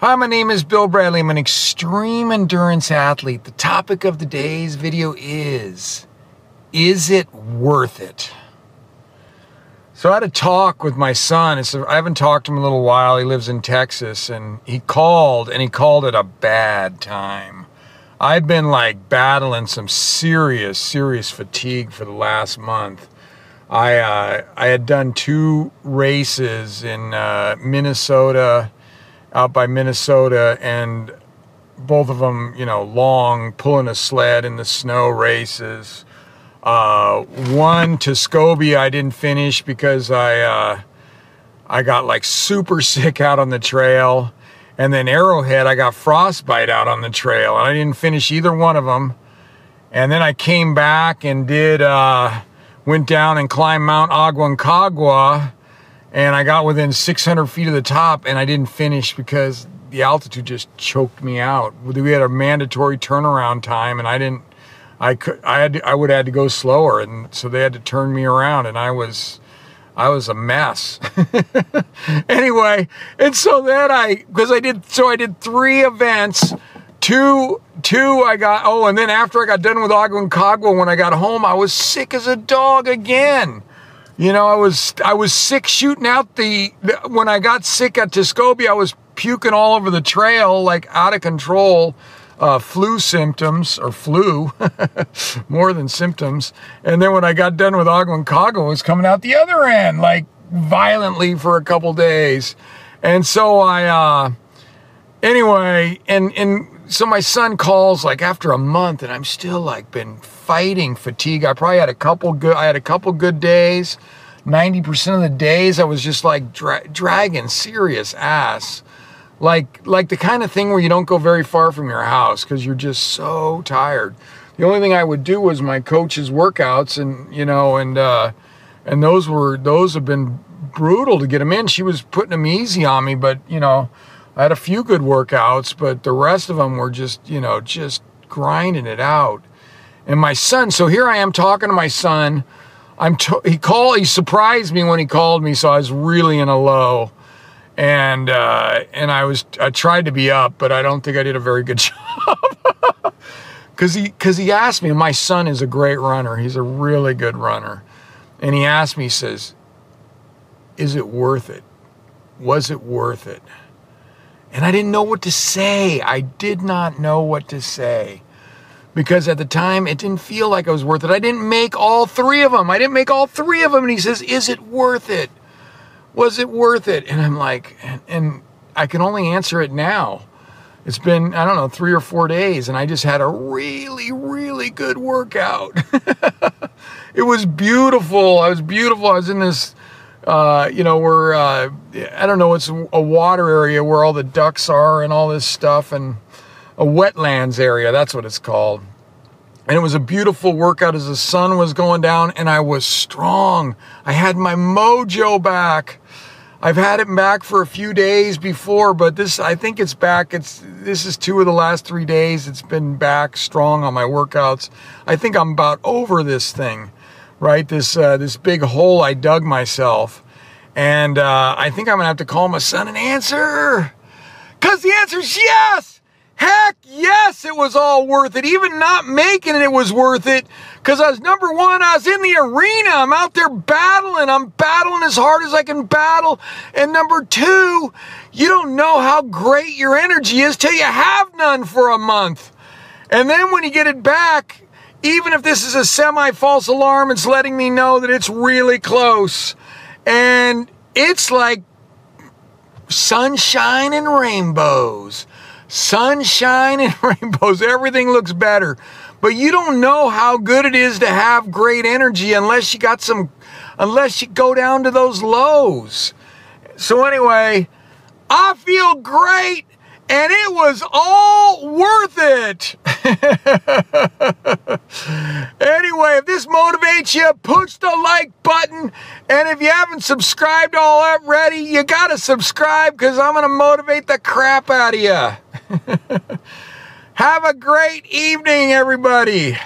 Hi, my name is Bill Bradley. I'm an extreme endurance athlete. The topic of the day's video is Is it worth it? So I had a talk with my son. I haven't talked to him in a little while. He lives in Texas and he called and he called it a bad time. I've been like battling some serious, serious fatigue for the last month. I uh, I had done two races in uh, Minnesota out by Minnesota, and both of them, you know, long, pulling a sled in the snow races. Uh, one Tuscobia, I didn't finish because I uh, I got like super sick out on the trail, and then Arrowhead, I got frostbite out on the trail, and I didn't finish either one of them. And then I came back and did uh, went down and climbed Mount Aconcagua and I got within 600 feet of the top and I didn't finish because the altitude just choked me out. We had a mandatory turnaround time and I didn't, I could, I had, to, I would have had to go slower and so they had to turn me around and I was, I was a mess. anyway, and so then I, because I did, so I did three events, two, two I got, oh, and then after I got done with Aconcagua, when I got home, I was sick as a dog again. You know, I was I was sick shooting out the, when I got sick at Tuscobia, I was puking all over the trail, like out of control. Uh, flu symptoms or flu, more than symptoms. And then when I got done with Aconcagua, it was coming out the other end, like violently for a couple days. And so I, uh, anyway, and and so my son calls like after a month, and I'm still like been fighting fatigue. I probably had a couple good. I had a couple good days. 90% of the days I was just like dra- dragging serious ass. Like like the kind of thing where you don't go very far from your house cuz you're just so tired. The only thing I would do was my coach's workouts and you know and uh and those were those have been brutal to get them in. She was putting them easy on me, but you know, I had a few good workouts, but the rest of them were just, you know, just grinding it out and my son. So here I am talking to my son. I'm he called. He surprised me when he called me, so I was really in a low, and uh, and I was I tried to be up, but I don't think I did a very good job. Cause he, cause he asked me. My son is a great runner. He's a really good runner, and he asked me. He says, "Is it worth it? Was it worth it?" And I didn't know what to say. I did not know what to say because at the time it didn't feel like I was worth it. I didn't make all three of them. I didn't make all three of them. And he says, Is it worth it? Was it worth it? And I'm like, and, and I can only answer it now. It's been, I don't know, three or four days, and I just had a really, really good workout. it was beautiful. I was beautiful. I was in this, uh, you know, where, uh, I don't know, it's a water area where all the ducks are and all this stuff. And, a wetlands area. That's what it's called. And it was a beautiful workout as the sun was going down, and I was strong. I had my mojo back. I've had it back for a few days before, but this I think it's back. It's this is two of the last three days. It's been back strong on my workouts. I think I'm about over this thing, right? This uh, this big hole I dug myself, and uh, I think I'm gonna have to call my son and answer, cause the answer is yes. Heck yes, it was all worth it. Even not making it, it was worth it. Because I was number one, I was in the arena. I'm out there battling. I'm battling as hard as I can battle. And number two, you don't know how great your energy is till you have none for a month. And then when you get it back, even if this is a semi false alarm, it's letting me know that it's really close. And it's like sunshine and rainbows sunshine and rainbows. Everything looks better. But you don't know how good it is to have great energy unless you got some, unless you go down to those lows. So, anyway, I feel great and it was all worth it. anyway, if this motivates you, push the like button. And if you haven't subscribed all already, you got to subscribe because I'm going to motivate the crap out of you. Have a great evening, everybody.